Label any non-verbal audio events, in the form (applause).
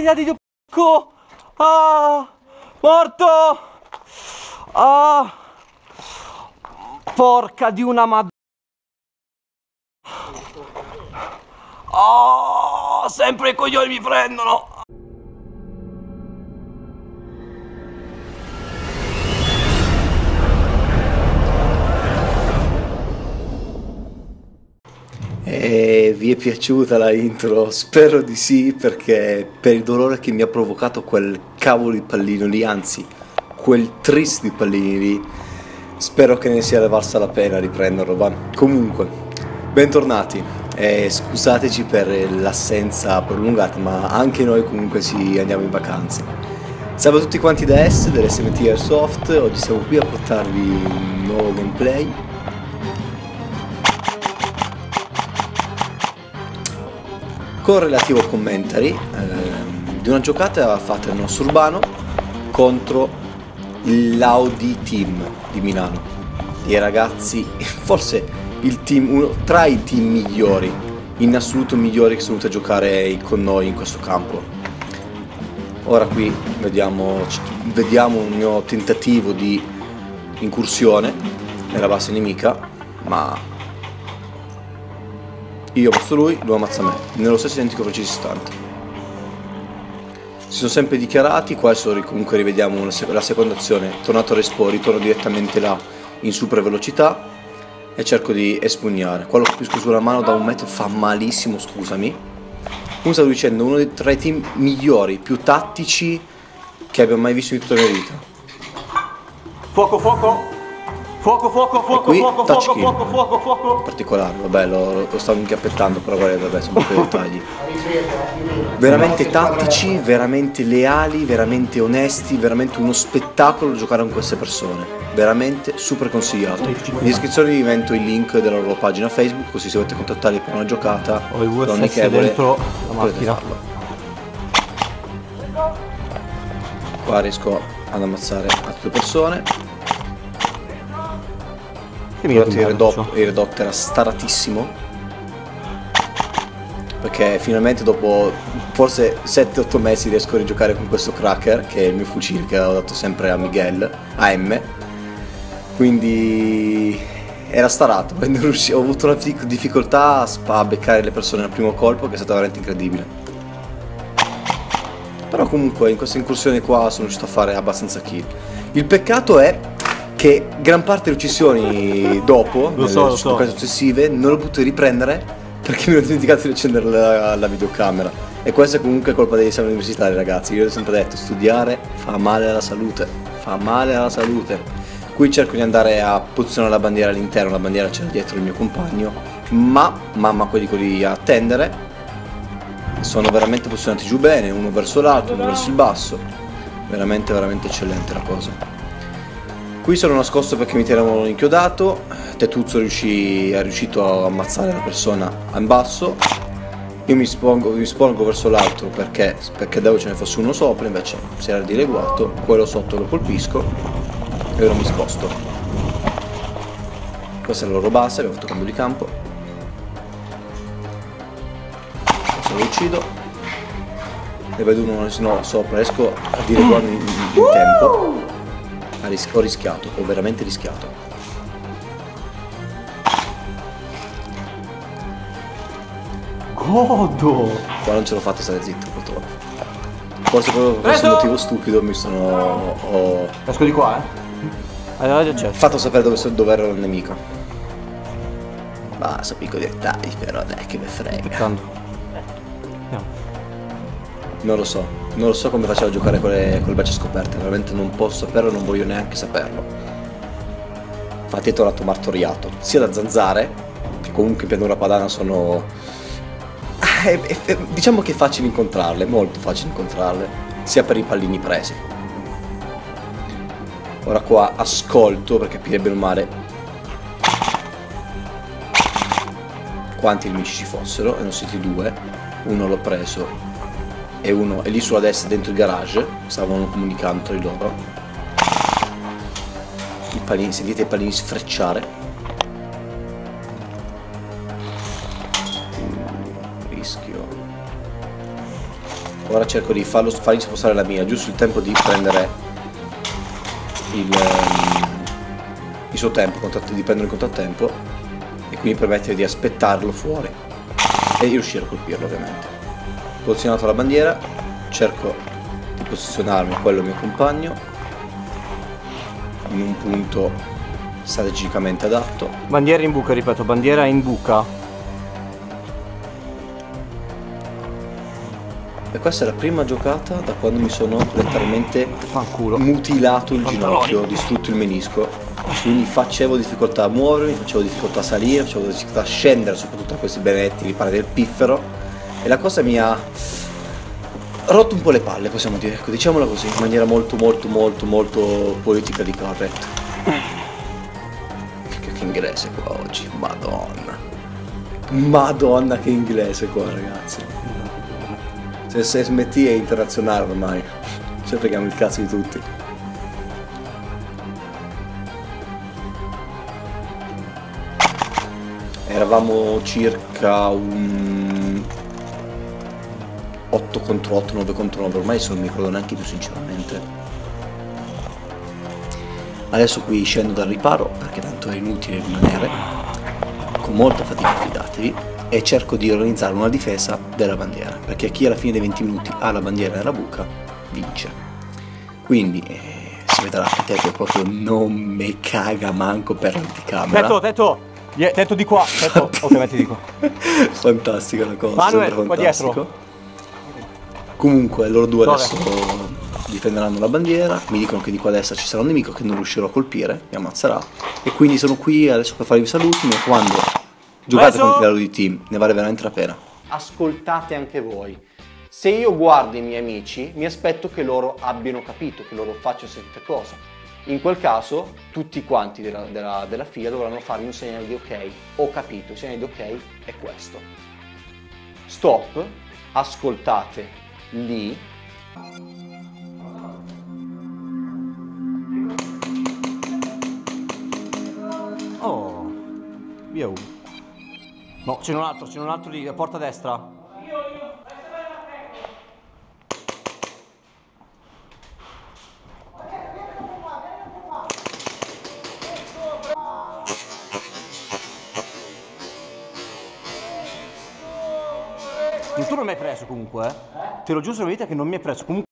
tragedia di Dio Ah, morto! Ah, porca di una madonna! Oh, sempre i coglioni mi prendono! E vi è piaciuta la intro? Spero di sì perché per il dolore che mi ha provocato quel cavolo di pallino lì, anzi quel tris di pallini lì, spero che ne sia valsa la pena riprenderlo. Va. Comunque, bentornati e scusateci per l'assenza prolungata, ma anche noi comunque ci andiamo in vacanza. Salve a tutti quanti da S dell'SMT Airsoft, oggi siamo qui a portarvi un nuovo gameplay con relativo commentary eh, di una giocata fatta nel nostro urbano contro l'Audi Team di Milano. I ragazzi, (laughs) forse il team, uno, tra i team migliori, in assoluto migliori che sono venuti a giocare con noi in questo campo. Ora qui vediamo, vediamo un mio tentativo di incursione nella base nemica, ma io ammazzo lui, lui ammazza me, nello stesso identico preciso istante. Si sono sempre dichiarati, qua adesso comunque rivediamo la seconda azione, tornato a respawn, ritorno direttamente là in super velocità e cerco di espugnare. Qua lo capisco sulla mano da un metro, fa malissimo, scusami. Come stavo dicendo, uno dei tre team migliori, più tattici che abbia mai visto in tutta la mia vita. Fuoco, fuoco! Fuoco, fuoco, fuoco, qui, fuoco, fuoco, fuoco, fuoco, fuoco. Particolare, vabbè, lo, lo stavo inchiappettando, però guarda, vabbè, sono piccoli dettagli. Veramente tattici, veramente leali, veramente onesti, veramente uno spettacolo giocare con queste persone. Veramente super consigliato. In descrizione vi metto il link della loro pagina Facebook, così se volete contattarli per una giocata o il VFS dentro la macchina. Qua riesco ad ammazzare altre persone. Infatti il Redot, il Redot era staratissimo perché finalmente dopo forse 7-8 mesi riesco a rigiocare con questo cracker che è il mio fucile che ho dato sempre a Miguel, a M. Quindi era starato, (laughs) ho avuto una difficoltà a beccare le persone al primo colpo che è stata veramente incredibile. Però comunque in questa incursione qua sono riuscito a fare abbastanza kill. Il peccato è che gran parte delle uccisioni dopo, lo so, nelle so. successive, non l'ho potuto riprendere perché mi ero dimenticato di accendere la, la, videocamera. E questa è comunque colpa degli esami universitari, ragazzi. Io ho sempre detto, studiare fa male alla salute, fa male alla salute. Qui cerco di andare a posizionare la bandiera all'interno, la bandiera c'è dietro il mio compagno, ma mamma quelli dico di attendere. Sono veramente posizionati giù bene, uno verso l'altro, uno verso il basso. Veramente, veramente eccellente la cosa. Qui sono nascosto perché mi tenevano inchiodato, Tetuzzo riuscì, è riuscito a ammazzare la persona in basso, io mi spongo, mi spongo verso l'altro perché, perché devo ce ne fosse uno sopra, invece si era dileguato, quello sotto lo colpisco e ora mi sposto. Questa è la loro base, abbiamo fatto cambio di campo. Adesso lo uccido. Ne vedo uno no, sopra, riesco a dileguarmi in, in tempo ho rischiato, ho veramente rischiato. Godo! Qua non ce l'ho fatta stare zitto purtroppo. Forse proprio per questo motivo stupido mi sono... Ho... Esco di qua, eh? Allora, c'è. Fatto sapere dove, dove era il nemico. Ma so piccoli dettagli, però dai che me frega. Tanto. Andiamo. Non lo so, non lo so come faceva a giocare con le, con le braccia scoperte, veramente non posso saperlo, non voglio neanche saperlo. Infatti è tornato martoriato, sia da zanzare, che comunque in pianura padana sono... Eh, eh, diciamo che è facile incontrarle, molto facile incontrarle, sia per i pallini presi. Ora qua ascolto per capire bene o male quanti nemici ci fossero, erano stati due, uno l'ho preso e uno è lì sulla destra dentro il garage, stavano comunicando tra di loro. I palini, sentite i palini sfrecciare. Rischio. Ora cerco di farlo, fargli spostare la mia, giusto il tempo di prendere il, ehm, il suo tempo, di prendere il contrattempo e quindi permettere di aspettarlo fuori e riuscire a colpirlo ovviamente. Posizionato la bandiera, cerco di posizionarmi quello mio compagno in un punto strategicamente adatto. Bandiera in buca, ripeto, bandiera in buca. E questa è la prima giocata da quando mi sono letteralmente Fanculo. mutilato il ginocchio, distrutto il menisco. Quindi facevo difficoltà a muovermi, facevo difficoltà a salire, facevo difficoltà a scendere, soprattutto a questi benedetti ripari del piffero. E la cosa mi ha rotto un po' le palle, possiamo dire, ecco, diciamola così, in maniera molto molto molto molto politica di correct. Che, che inglese qua oggi, madonna. Madonna che inglese qua ragazzi. Se, se smetti è internazionale ormai. Ci freghiamo il cazzo di tutti. Eravamo circa un 8 contro 8, 9 contro 9, ormai non mi ricordo neanche più sinceramente. Adesso qui scendo dal riparo perché tanto è inutile rimanere. Con molta fatica fidatevi e cerco di organizzare una difesa della bandiera, perché chi alla fine dei 20 minuti ha la bandiera nella buca vince. Quindi eh, si vedrà che Tetto proprio non me caga manco per l'anticamera. Tetto, Tetto, Tetto di qua, Tetto, ok metti di qua. Fantastica la cosa, Manuel, qua dietro. Comunque loro due Dove? adesso difenderanno la bandiera, mi dicono che di qua a destra ci sarà un nemico che non riuscirò a colpire, mi ammazzerà e quindi sono qui adesso per farvi saluti, mi raccomando Giocate Preso. con il livello di team, ne vale veramente la pena. Ascoltate anche voi. Se io guardo i miei amici, mi aspetto che loro abbiano capito, che loro facciano questa cosa. In quel caso, tutti quanti della, della, della fila dovranno farmi un segnale di ok. Ho capito, il segnale di ok è questo. Stop, ascoltate lì. Oh, via uno. No, c'è un altro, c'è un altro lì, porta destra. Io, io, Tu non mi hai preso comunque, eh? Te lo giuro sulla vita che non mi hai preso comunque.